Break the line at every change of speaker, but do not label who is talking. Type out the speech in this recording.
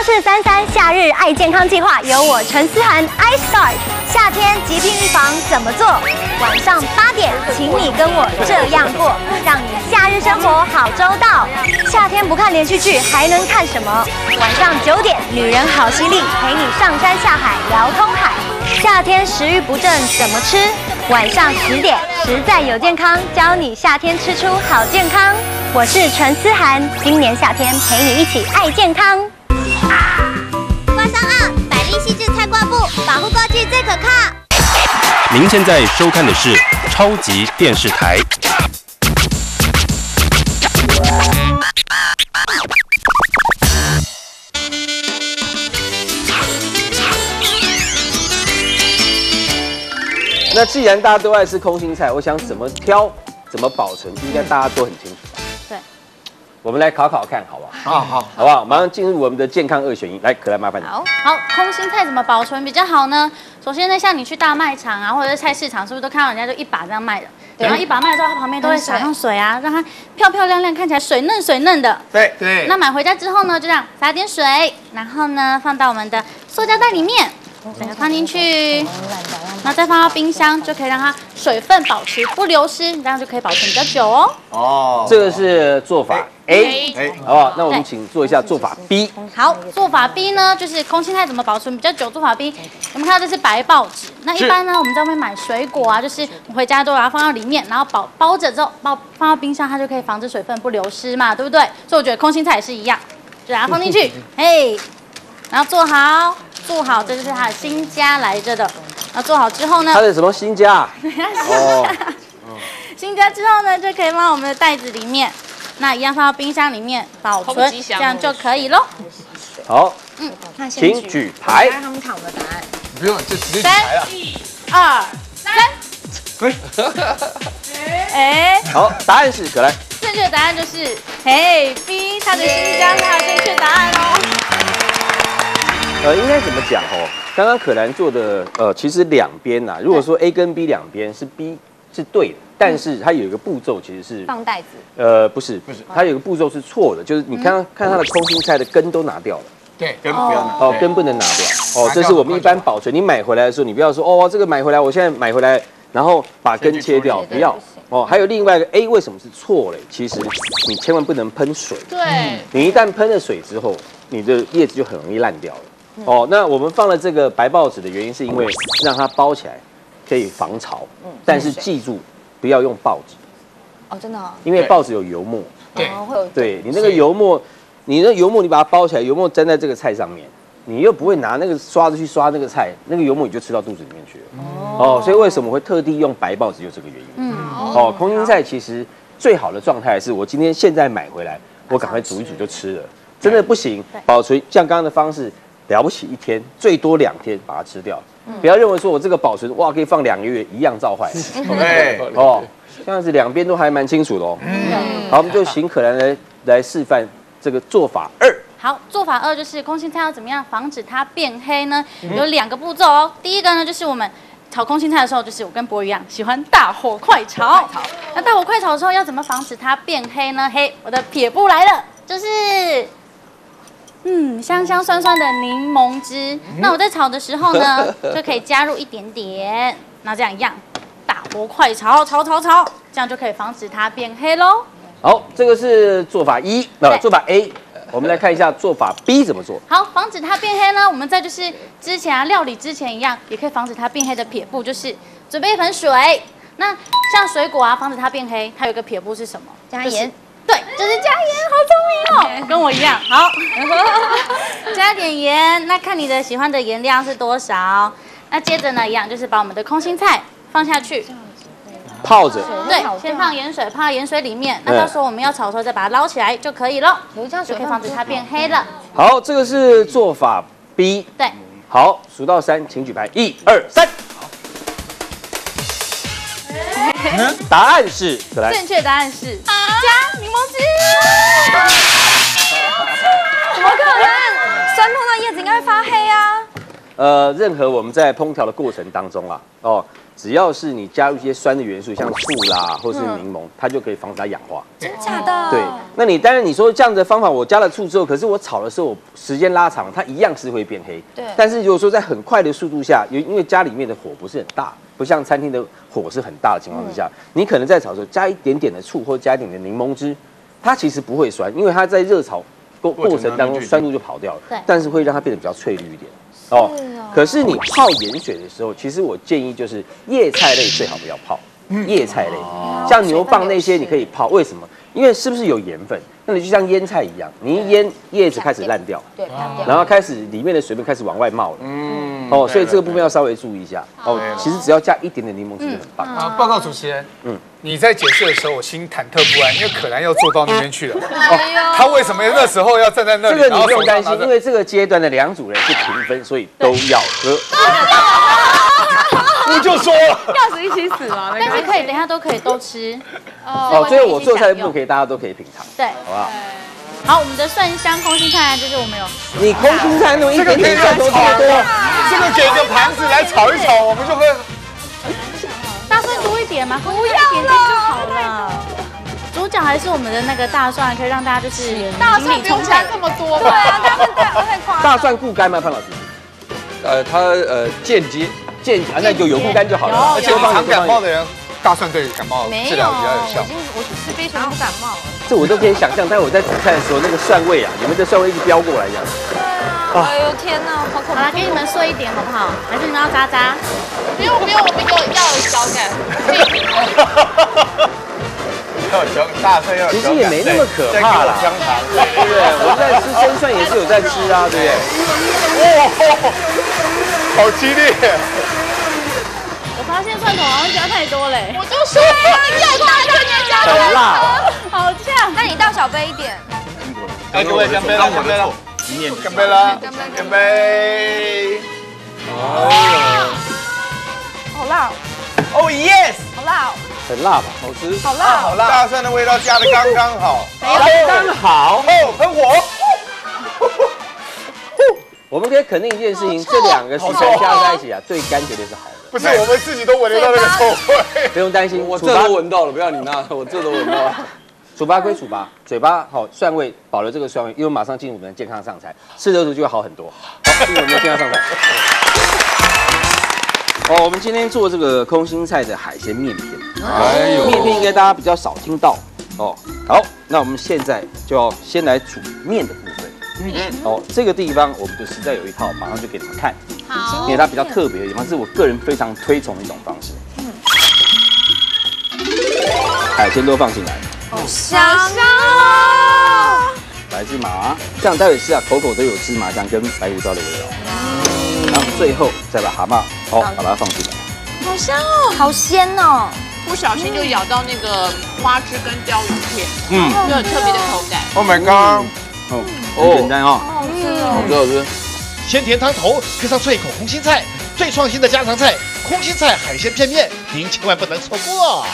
超市三三夏日爱健康计划由我陈思涵 i start 夏天疾病预防怎么做？晚上八点，请你跟我这样过，让你夏日生活好周到。夏天不看连续剧还能看什么？晚上九点，女人好犀利，陪你上山下海聊通海。夏天食欲不振怎么吃？晚上十点，实在有健康，教你夏天吃出好健康。我是陈思涵，今年夏天陪你一起爱健康。
最可靠。
您现在收看的是超级电视台。
那既然大家都爱吃空心菜，我想怎么挑、怎么保存，应该大家都很清楚吧？
对，
我们来考考看，好不好？
好好，
好不好？马上进入我们的健康二选一，来，可来麻烦你。
好，
好，空心菜怎么保存比较好呢？首先呢，像你去大卖场啊，或者是菜市场，是不是都看到人家就一把这样卖的？然后一把卖之后，它旁边都会撒上水啊，让它漂漂亮亮，看起来水嫩水嫩的。
对对，
那买回家之后呢，就这样撒点水，然后呢放到我们的塑胶袋里面，整个放进去，然后再放到冰箱，就可以让它水分保持不流失，这样就可以保存比较久哦。
哦，
这个是做法 A，
哎，
好不好？那我们请做一下做法 B。
好，做法 B 呢，就是空心菜怎么保存比较久？做法 B，我们看到这是白报纸。那一般呢，我们在外面买水果啊，就是我回家都把它放到里面，然后包包着之后，包放到冰箱，它就可以防止水分不流失嘛，对不对？所以我觉得空心菜也是一样，就把它放进去，嘿，然后做好，做好，这就是它的新家来着的。那做好之后呢
它，的什么新家？哦，
新家之后呢，就可以放我们的袋子里面，那一样放到冰箱里面保存，这样就可以喽。
好，
那先
请举牌。
让他们看我们的答案。
不用，就直接举
三
牌了。
二三，哎，
好，答案是可兰。
正确的答案就是嘿 B，他的新疆是它的正确答案哦。
呃，应该怎么讲哦？刚刚可兰做的，呃，其实两边呐，如果说 A 跟 B 两边是 B 是对的，但是它有一个步骤其实是，
放袋子，
呃，不是，不
是
它有一个步骤是错的，就是你看看看它的空心菜的根都拿掉了。
对，根不要拿。
哦，根不能拿掉。哦这是我们一般保存。你买回来的时候，你不要说哦，这个买回来，我现在买回来，然后把根切掉，不要。哦，还有另外一个 A 为什么是错嘞？其实你千万不能喷水。
对，
你一旦喷了水之后，你的叶子就很容易烂掉了。哦，那我们放了这个白报纸的原因，是因为让它包起来可以防潮。嗯但是记住，不要用报纸，
哦，真的哦，
因为报纸有油墨。
对
哦会有
对你那个油墨，你那油墨你把它包起来，油墨粘在这个菜上面，你又不会拿那个刷子去刷那个菜，那个油墨你就吃到肚子里面去了。哦，所以为什么会特地用白报纸，就这个原因。
嗯，
哦，空心菜其实最好的状态是我今天现在买回来，我赶快煮一煮就吃了。真的不行，保存像刚刚的方式，了不起一天，最多两天把它吃掉。不要认为说我这个保存哇可以放两个月，一样照坏。
对，
哦，这样子两边都还蛮清楚的哦。好，我们就请可兰来来示范这个做法二。
好，做法二就是空心菜要怎么样防止它变黑呢？有两个步骤哦。第一个呢，就是我们炒空心菜的时候，就是我跟博宇一样喜欢大火快炒。那大火快炒的时候要怎么防止它变黑呢？嘿，我的撇步来了，就是。嗯，香香酸酸的柠檬汁。那我在炒的时候呢，就可以加入一点点，那这样一样，大火快炒，炒炒炒，这样就可以防止它变黑喽。
好，这个是做法一，那做法 A，我们来看一下做法 B 怎么做。
好，防止它变黑呢，我们再就是之前啊料理之前一样，也可以防止它变黑的撇步，就是准备一盆水。那像水果啊，防止它变黑，它有一个撇步是什么？
加盐。
对，就是加盐，好聪明哦，跟我一样。好，加点盐，那看你的喜欢的盐量是多少。那接着呢，一样就是把我们的空心菜放下去，
泡着，
对，先放盐水，泡到盐水里面。那
嗯
到时候我们要炒的时候再把它捞起来就可以了，就可以防止它变黑了。
好，这个是做法 B。
对，
好，数到三，请举牌，一二三。答案是，
正确答案是加柠檬汁。
怎么可能？酸碰到叶子应该会发黑啊！
呃，任何我们在烹调的过程当中啊，哦，只要是你加入一些酸的元素，像醋啦或是柠檬，它就可以防止它氧化。
真假的？
对，那你当然你说这样的方法，我加了醋之后，可是我炒的时候我时间拉长，它一样是会变黑。
对
但是如果说在很快的速度下，因因为家里面的火不是很大，不像餐厅的火是很大的情况之下，你可能在炒的时候加一点点的醋或加一点点的柠檬汁，它其实不会酸，因为它在热炒过
过程
当
中
酸度就跑掉了。
对
但是会让它变得比较翠绿一点。哦，可是你泡盐水的时候，其实我建议就是叶菜类最好不要泡，叶菜类，像牛蒡那些你可以泡，为什么？因为是不是有盐分？那你就像腌菜一样，你一腌叶子开始烂掉，
对。
然后开始里面的水分开始往外冒了。
嗯
哦，所以这个部分要稍微注意一下。哦，其实只要加一点点柠檬汁就很棒。
啊，报告主持人，
嗯
嗯，你在解释的时候，我心忐忑不安，因为可兰要坐到那边去了。
哎呦
他为什么那时候要站在那里？
这个你不用担心，因为这个阶段的两组人是平分，所以都要喝。
我就说了，
要死一起死嘛？
但是可以等一下都可以都吃。
哦，最后我做菜的部分可以大家都可以品尝，
对，
好不好？
好，我们的蒜香空心菜就是我们有
你空心菜那么一点点蒜头这么多，
这个给个盘子来炒一炒，我们就会。
大蒜多一点嘛，不要一点点就好了。主角还是我们的那个大蒜，可以让大家就是
大蒜不用加这么多吧？对啊，大蒜太太夸张。
大蒜固肝吗？潘老师？
呃，它呃间接
健啊，那就有固肝就好了。
而且常感冒的人，大蒜对感冒治疗比较有效
我已。经我吃非常不感冒了。
这我都可以想象，但是我在煮菜的时候，那个蒜味啊，有没有这蒜味一直飙过来这样？
哎呦天哪，好恐
好了，给你们说一点好不好？还是你们要渣渣？
不用不用，我们有要有小感。
要有香，大蒜要有
其
香
实也没那么可怕啦对不对？我在吃生蒜也是有在吃啊，对不对？
好激烈。
我发现蒜头好像加太多嘞，
我就说呀，要大就要加
很辣。
好呛。
那你倒小杯一点。
哎，各位干杯了，干杯了，干杯啦，干杯！
好辣，
哦 yes，
好辣哦，
很辣吧？好吃，
好辣哦。
大蒜的味道加的刚刚好，
刚刚好。
哦，很火。
我们可以肯定一件事情，这两个食材加在一起啊，对肝绝对是好的，
不是，我们自己都闻得到那个臭味。
不用担心。
我这都闻到了，不要你那，我这都闻到了。
处罚归处罚，嘴巴好蒜味保留这个蒜味，因为马上进入我们的健康上菜，吃的时候就会好很多。好，进入我们的健康上菜。哦，我们今天做这个空心菜的海鲜面片，
哎呦
面片应该大家比较少听到哦。好，那我们现在就要先来煮面的部分。嗯哦，这个地方我们就实在有一套，马上就给你们看。
好
因为它比较特别的地方，是我个人非常推崇的一种方式。海鲜都放进来，
香啊！
白芝麻，这样待会吃啊，口口都有芝麻酱跟白胡椒的味道。然后最后再把蛤蟆哦，把它放进来。
好香哦，好鲜哦。
不小心就咬到那个花枝跟鲷鱼片，
嗯
就很特别的口感。
，Oh my god！
哦，很简单哦。
好吃好吃。
鲜甜汤头配上脆口空心菜，最创新的家常菜——空心菜海鲜片面，您千万不能错过。